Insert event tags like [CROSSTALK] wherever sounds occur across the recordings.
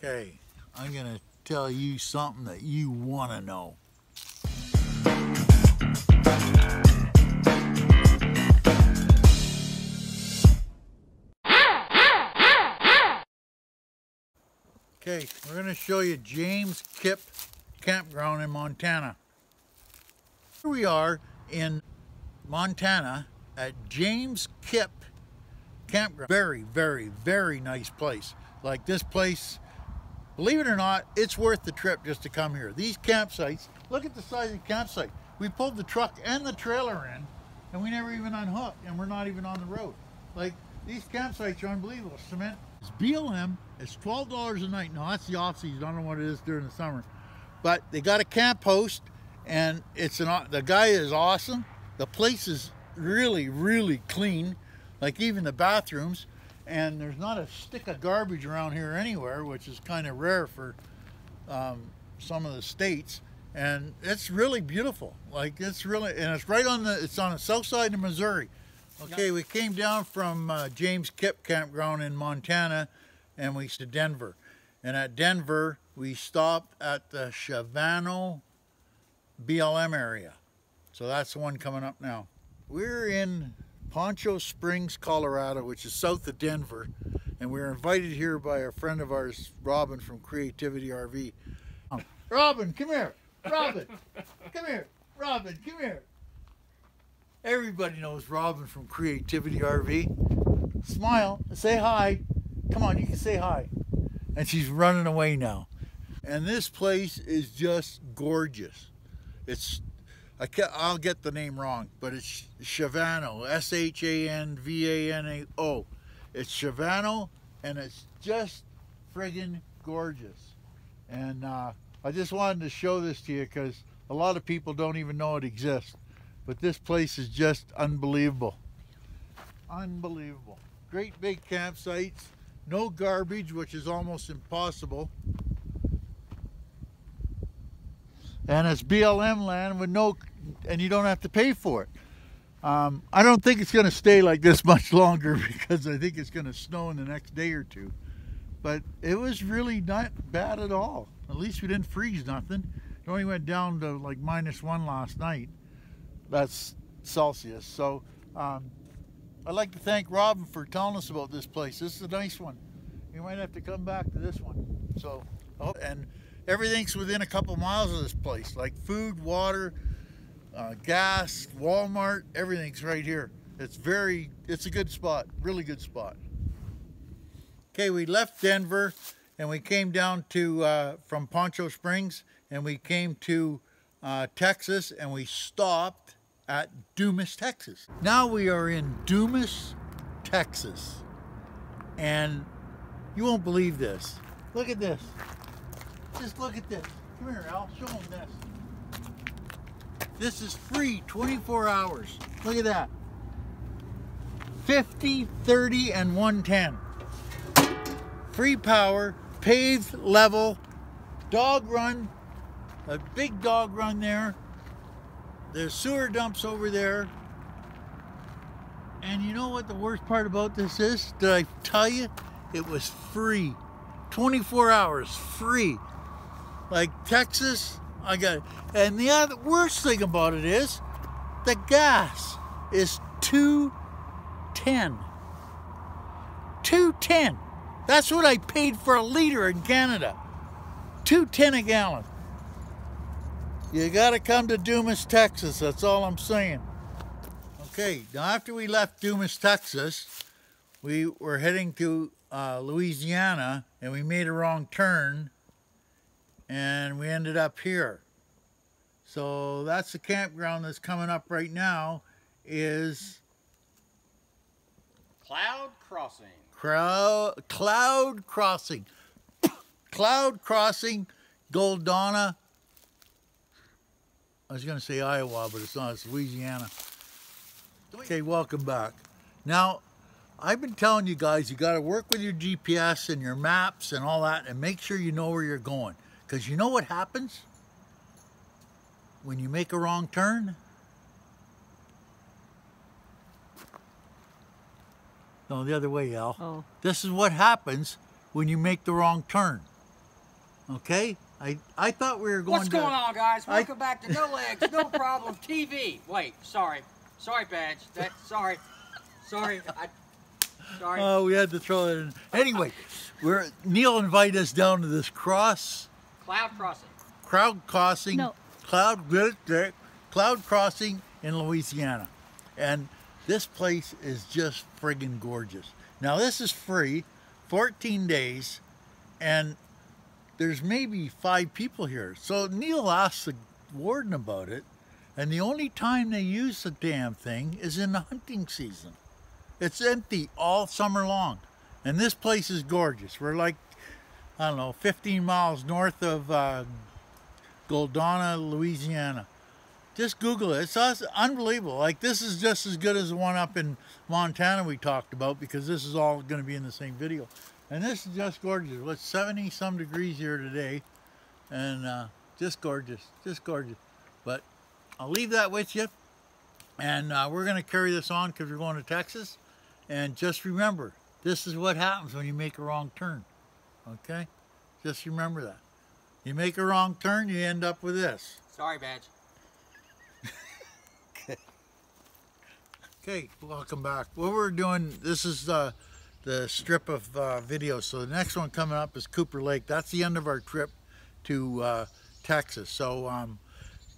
Okay, I'm gonna tell you something that you wanna know. Okay, we're gonna show you James Kipp Campground in Montana. Here we are in Montana at James Kipp Campground. Very, very, very nice place. Like this place, believe it or not, it's worth the trip just to come here. These campsites, look at the size of the campsite. We pulled the truck and the trailer in and we never even unhooked and we're not even on the road. Like these campsites are unbelievable. Cement it's BLM. It's twelve dollars a night. Now that's the off season. I don't know what it is during the summer, but they got a camp host, and it's an the guy is awesome. The place is really really clean, like even the bathrooms, and there's not a stick of garbage around here anywhere, which is kind of rare for um, some of the states. And it's really beautiful. Like it's really, and it's right on the. It's on the south side of Missouri. Okay, we came down from uh, James Kipp Campground in Montana and we to Denver. And at Denver, we stopped at the Shavano BLM area. So that's the one coming up now. We're in Poncha Springs, Colorado, which is south of Denver. And we were invited here by a friend of ours, Robin from Creativity RV. Um, Robin, come here. Robin, come here. Robin, come here. Everybody knows Robin from Creativity RV. Smile, say hi. Come on, you can say hi. And she's running away now. And this place is just gorgeous. It's, I can't, I'll get the name wrong, but it's Shavano, S-H-A-N-V-A-N-A-O. It's Shavano, and it's just friggin' gorgeous. And uh, I just wanted to show this to you because a lot of people don't even know it exists. But this place is just unbelievable. Unbelievable. Great big campsites, no garbage, which is almost impossible. And it's BLM land with no, and you don't have to pay for it. Um, I don't think it's going to stay like this [LAUGHS] much longer because I think it's going to snow in the next day or two. But it was really not bad at all. At least we didn't freeze nothing. It only went down to like minus one last night that's Celsius. So um, I'd like to thank Robin for telling us about this place. This is a nice one. You might have to come back to this one. So, oh, and everything's within a couple miles of this place, like food, water, uh, gas, Walmart, everything's right here. It's very, it's a good spot, really good spot. Okay, we left Denver and we came down to, uh, from Poncha Springs and we came to uh, Texas and we stopped at Dumas, Texas. Now we are in Dumas, Texas. And you won't believe this. Look at this. Just look at this. Come here, Al. Show them this. This is free 24 hours. Look at that. 50, 30, and 110. Free power, paved level, dog run, a big dog run there, there's sewer dumps over there. And you know what the worst part about this is? Did I tell you? It was free. 24 hours, free. Like Texas, I got it. And the other worst thing about it is the gas is 210. 210. That's what I paid for a liter in Canada. 210 a gallon. You got to come to Dumas, Texas. That's all I'm saying. Okay, now after we left Dumas, Texas, we were heading to uh, Louisiana and we made a wrong turn and we ended up here. So that's the campground that's coming up right now is Cloud Crossing. Cloud, Cloud Crossing. [COUGHS] Cloud Crossing, Goldonna, I was going to say Iowa, but it's not. It's Louisiana. Okay, welcome back. Now, I've been telling you guys, you got to work with your GPS and your maps and all that and make sure you know where you're going. Because you know what happens when you make a wrong turn? No, the other way, Al. Oh. This is what happens when you make the wrong turn. Okay? I, I thought we were going What's to... going on, guys? I- Welcome back to No Legs, No Problem [LAUGHS] TV. Wait, sorry. Sorry, Badge. That, sorry. Sorry. I, sorry. Oh, we had to throw it in. Anyway, we're Neil invited us down to this cross Cloud Crossing. crowd crossing, No. cloud cloud crossing in Louisiana, and this place is just friggin' gorgeous. Now this is free, 14 days, and there's maybe five people here. So Neil asked the warden about it, and the only time they use the damn thing is in the hunting season. It's empty all summer long, and this place is gorgeous. We're like, I don't know, 15 miles north of uh, Goldonna, Louisiana. Just Google it. It's unbelievable. Like this is just as good as the one up in Montana we talked about because this is all going to be in the same video. And this is just gorgeous. It's 70 some degrees here today, and uh, just gorgeous, just gorgeous. But I'll leave that with you, and uh, we're going to carry this on because we're going to Texas. And just remember, this is what happens when you make a wrong turn. Okay? Just remember that. You make a wrong turn, you end up with this. Sorry, Badge. [LAUGHS] Okay, welcome back. What we're doing, this is uh, the strip of uh, video. So the next one coming up is Cooper Lake. That's the end of our trip to uh, Texas. So um,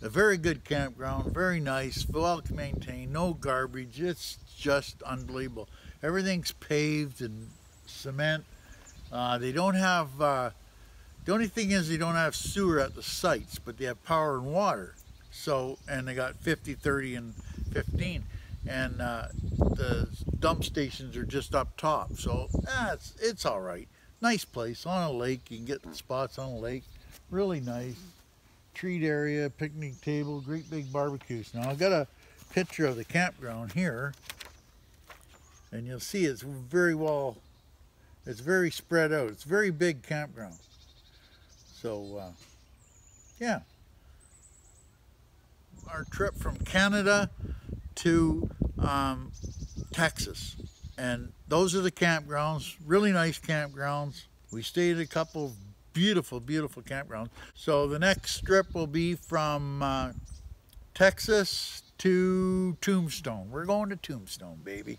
a very good campground, very nice, well maintained, no garbage. It's just unbelievable. Everything's paved and cement. Uh, they don't have, uh, the only thing is they don't have sewer at the sites, but they have power and water. So, and they got 50, 30, and 15 and uh, the dump stations are just up top. So ah, it's it's all right. Nice place on a lake. You can get spots on a lake. Really nice. Treat area, picnic table, great big barbecues. Now I've got a picture of the campground here, and you'll see it's very well. It's very spread out. It's very big campground. So uh, yeah. Our trip from Canada to um, Texas. And those are the campgrounds, really nice campgrounds. We stayed at a couple of beautiful, beautiful campgrounds. So the next trip will be from uh, Texas to Tombstone. We're going to Tombstone, baby.